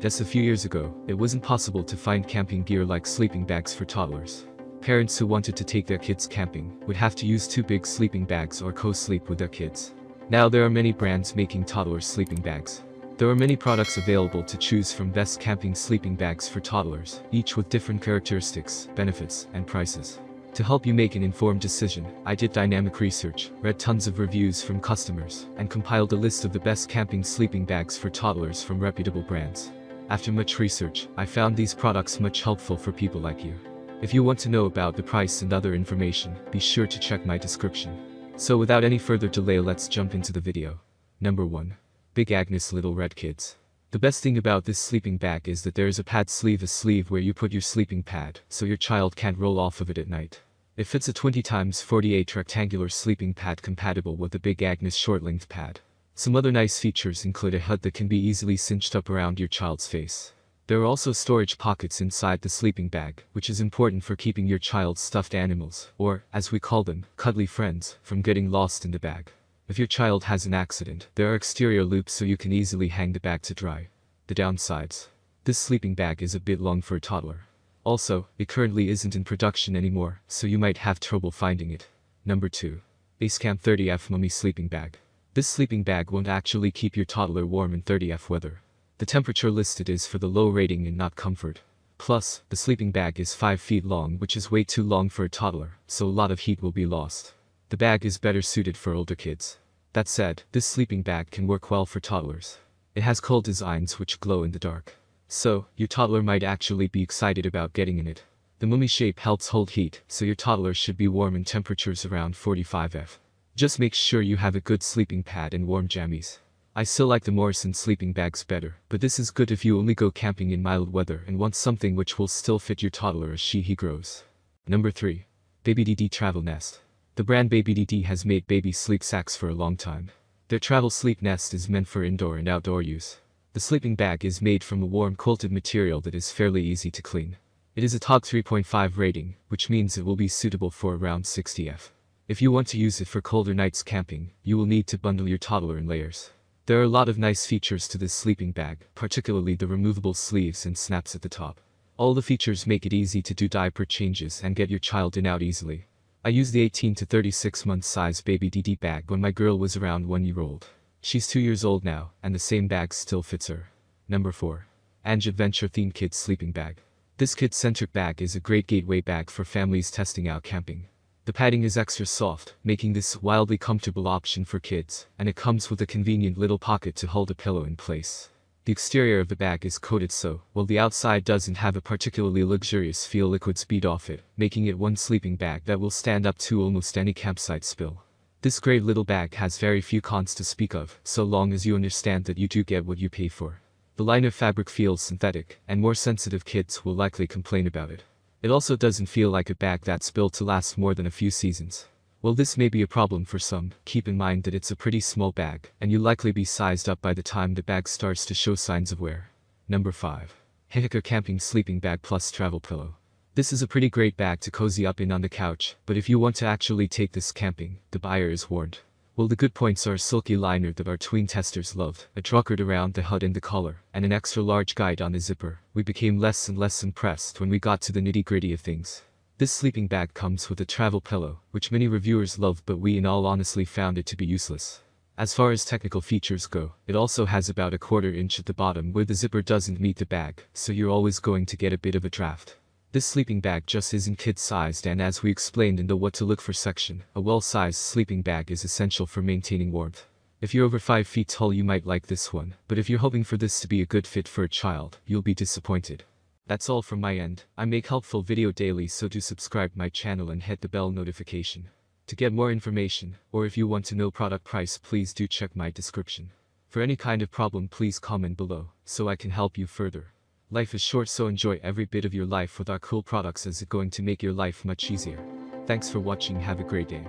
Just a few years ago, it wasn't possible to find camping gear like sleeping bags for toddlers. Parents who wanted to take their kids camping would have to use two big sleeping bags or co-sleep with their kids. Now there are many brands making toddler sleeping bags. There are many products available to choose from best camping sleeping bags for toddlers, each with different characteristics, benefits, and prices. To help you make an informed decision, I did dynamic research, read tons of reviews from customers, and compiled a list of the best camping sleeping bags for toddlers from reputable brands. After much research, I found these products much helpful for people like you. If you want to know about the price and other information, be sure to check my description. So without any further delay let's jump into the video. Number 1. Big Agnes Little Red Kids. The best thing about this sleeping bag is that there is a pad sleeve a sleeve where you put your sleeping pad, so your child can't roll off of it at night. It fits a 20 x 48 rectangular sleeping pad compatible with the Big Agnes short length pad. Some other nice features include a hood that can be easily cinched up around your child's face. There are also storage pockets inside the sleeping bag, which is important for keeping your child's stuffed animals, or, as we call them, cuddly friends, from getting lost in the bag. If your child has an accident, there are exterior loops so you can easily hang the bag to dry. The downsides. This sleeping bag is a bit long for a toddler. Also, it currently isn't in production anymore, so you might have trouble finding it. Number 2. AceCamp 30F Mummy Sleeping Bag. This sleeping bag won't actually keep your toddler warm in 30F weather. The temperature listed is for the low rating and not comfort. Plus, the sleeping bag is 5 feet long which is way too long for a toddler, so a lot of heat will be lost. The bag is better suited for older kids. That said, this sleeping bag can work well for toddlers. It has cool designs which glow in the dark. So, your toddler might actually be excited about getting in it. The mummy shape helps hold heat, so your toddler should be warm in temperatures around 45 F. Just make sure you have a good sleeping pad and warm jammies. I still like the Morrison sleeping bags better, but this is good if you only go camping in mild weather and want something which will still fit your toddler as she he grows. Number 3. BabyDeeDee Travel Nest. The brand BabyDeeDee has made baby sleep sacks for a long time. Their travel sleep nest is meant for indoor and outdoor use. The sleeping bag is made from a warm quilted material that is fairly easy to clean. It is a TOG 3.5 rating, which means it will be suitable for around 60 F. If you want to use it for colder nights camping, you will need to bundle your toddler in layers. There are a lot of nice features to this sleeping bag, particularly the removable sleeves and snaps at the top. All the features make it easy to do diaper changes and get your child in out easily. I used the 18 to 36 month size BabyDeeDee bag when my girl was around 1 year old. She's 2 years old now, and the same bag still fits her. Number 4. Ange Adventure Themed Kids Sleeping Bag. This kid-centric bag is a great gateway bag for families testing out camping. The padding is extra soft, making this wildly comfortable option for kids, and it comes with a convenient little pocket to hold a pillow in place. The exterior of the bag is coated so, while the outside doesn't have a particularly luxurious feel liquids bead off it, making it one sleeping bag that will stand up to almost any campsite spill. This great little bag has very few cons to speak of, so long as you understand that you do get what you pay for. The liner fabric feels synthetic, and more sensitive kids will likely complain about it. It also doesn't feel like a bag that's built to last more than a few seasons. While this may be a problem for some, keep in mind that it's a pretty small bag, and you'll likely be sized up by the time the bag starts to show signs of wear. Number 5. HiHiker Camping Sleeping Bag Plus Travel Pillow. This is a pretty great bag to cozy up in on the couch, but if you want to actually take this camping, the buyer is warned. Well the good points are a silky liner that our tween testers loved, a drunkard around the hood and the collar, and an extra large guide on the zipper, we became less and less impressed when we got to the nitty gritty of things. This sleeping bag comes with a travel pillow, which many reviewers loved but we in all honestly found it to be useless. As far as technical features go, it also has about a quarter inch at the bottom where the zipper doesn't meet the bag, so you're always going to get a bit of a draft. This sleeping bag just isn't kid-sized and as we explained in the what to look for section, a well-sized sleeping bag is essential for maintaining warmth. If you're over 5 feet tall you might like this one, but if you're hoping for this to be a good fit for a child, you'll be disappointed. That's all from my end, I make helpful video daily so do subscribe my channel and hit the bell notification. To get more information, or if you want to know product price please do check my description. For any kind of problem please comment below, so I can help you further. Life is short so enjoy every bit of your life with our cool products as it's going to make your life much easier. Thanks for watching have a great day.